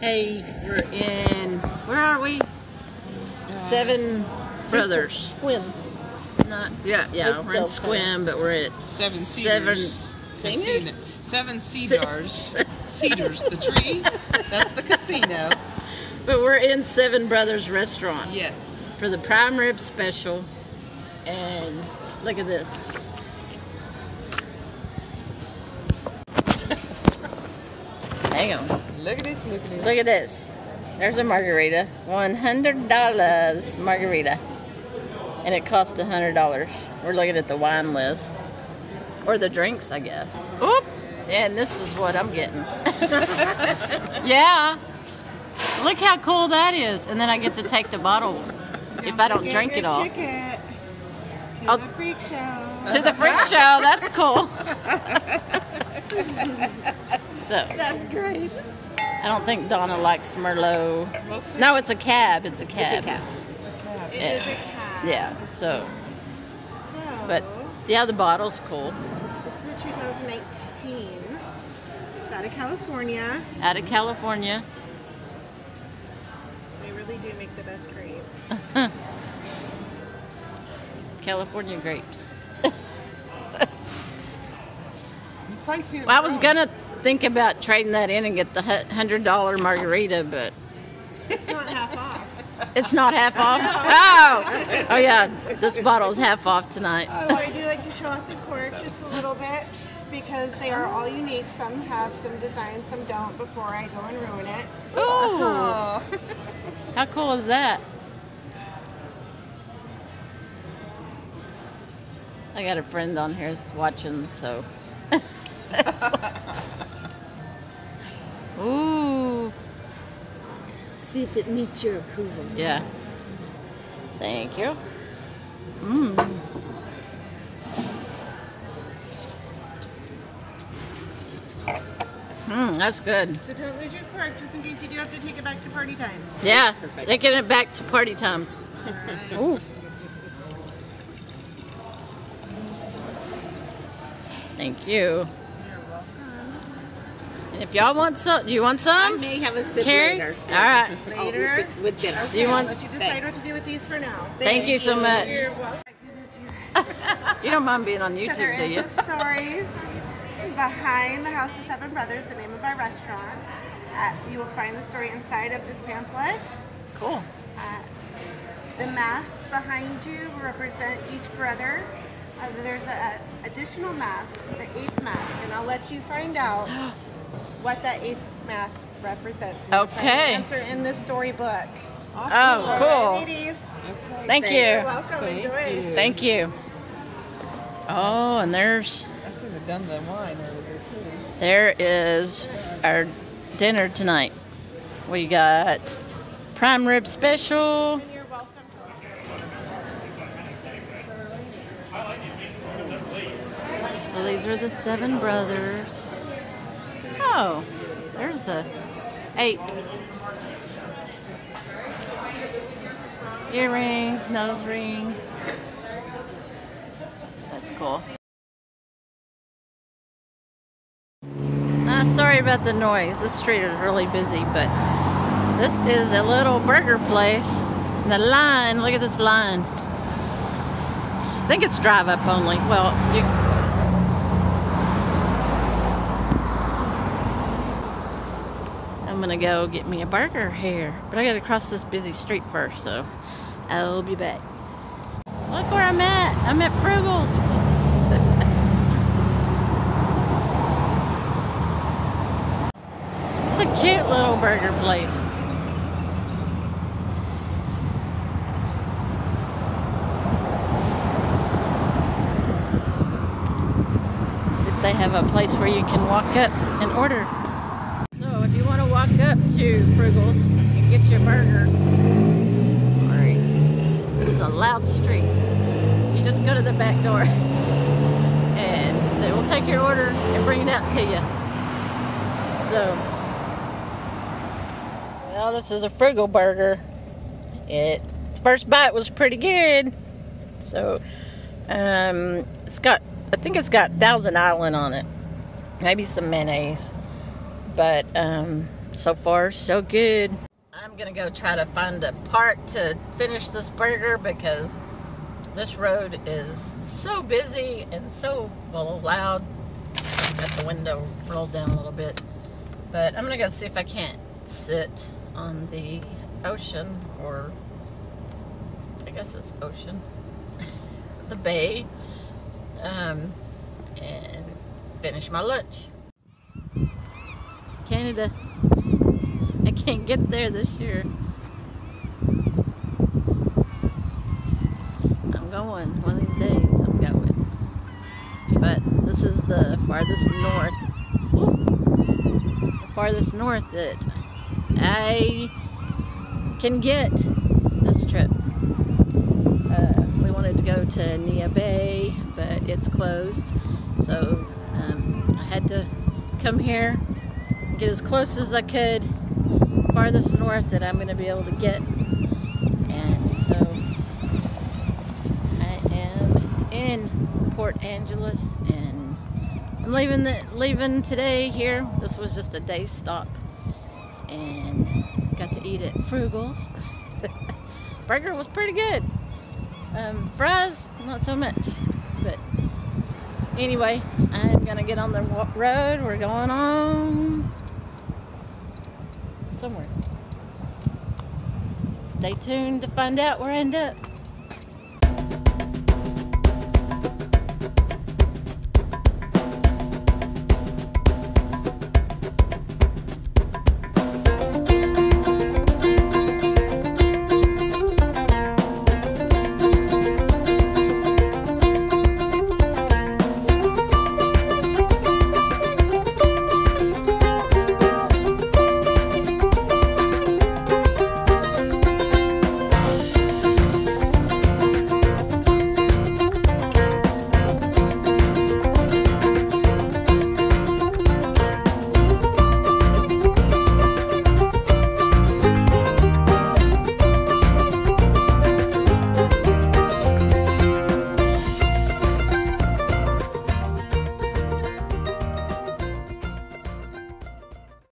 Hey, we're in. Where are we? Seven uh, Brothers. Sequim. It's not. Yeah, yeah. It's we're in still. Sequim, but we're at Seven seven. cedars. Singers? Casino. Seven cedars. cedars, the tree. That's the casino. But we're in Seven Brothers Restaurant Yes. for the prime rib special. And look at this. Hang on. Look at this, look at this. Look at this. There's a margarita. $100 margarita. And it cost $100. We're looking at the wine list. Or the drinks, I guess. Oop! And this is what I'm getting. yeah. Look how cool that is. And then I get to take the bottle if I don't drink it all. Ticket to I'll- the freak show. To the freak show. That's cool. so, That's great. I don't think Donna likes Merlot. We'll see. No, it's a cab. It's a cab. It's a cab. It Yeah. is a cab. Yeah, so, So, but yeah, the bottle's cool. this is a 2019. It's out of California. Out of California. They really do make the best grapes. California grapes. You've probably seen it Well, I was gonna think about trading that in and get the hundred dollar margarita, but It's not half off. it's not half off. Oh, oh yeah, this bottle's half off tonight. So I do like to show off the cork just a little bit because they are all unique. Some have some design, some don't. Before I go and ruin it. Ooh, Aw. how cool is that? I got a friend on here who's watching, so. Ooh, See if it meets your approval. yeah. Thank you. Mmm. Mmm, that's good. So don't lose your cork just in case you do have to take it back to party time. Yeah, taking it back to party time. Ooh. Thank you. And if y'all want some, do you want some? I some? may have a sip Carrie? later. All right. Oh, with Later? with dinner. Do you want- I'll let you decide what to do with these for now. Thank you so much. You're welcome. Goodness, you- You don't mind being on So YouTube, there do is you? a story behind the House of Seven Brothers, the name of our restaurant. Uh, you will find the story inside of this pamphlet. Cool. Uh, the masks behind you represent each brother. Uh, there's a, a additional mask, the eighth mask, and I'll let you find out what that eighth mask represents. You'll find the Okay. answer in this storybook. Oh, All right, cool. ladies. Thank You're you. welcome. Enjoy. Thank you. Oh, and there's I should have done the wine earlier too. There is our dinner tonight. We got prime rib special. So these are the seven brothers. Oh, there's the eight. Earrings, nose ring. That's cool. Ah, sorry about the noise. This street is really busy, but this is a little burger place. The line, look at this line. I think it's drive up only. Well, you, I'm gonna go get me a burger here, but I gotta cross this busy street first, so I'll be back. Look where I'm at. I'm at Frugal's. It's a cute little burger place. See if they have a place where you can walk up and order. So if you want to to Frugal's and get your burger, sorry, it is a loud street. You just go to the back door and they will take your order and bring it out to you. So, well, this is a Frugal burger. It first bite was pretty good. So, um, it's got, I think it's got Thousand Island on it, maybe some mayonnaise, but um, So far, so good. I'm gonna go try to find a park to finish this burger because this road is so busy and so well, loud. Got the window rolled down a little bit. But I'm gonna go see if I can't sit on the ocean or I guess it's ocean, the bay, um, and finish my lunch. Canada. I can't get there this year. I'm going. One of these days I'm going. But this is the farthest north. The farthest north that I can get this trip. Uh, we wanted to go to Neah Bay, but it's closed. So um, I had to come here, get as close as I could, farthest north that I'm going to be able to get. And so I am in Port Angeles and I'm leaving the, leaving today here. This was just a day stop and got to eat at Frugal's. Burger was pretty good. Um, fries, not so much. But anyway, I'm gonna get on the road. We're going on somewhere. Stay tuned to find out where I end up.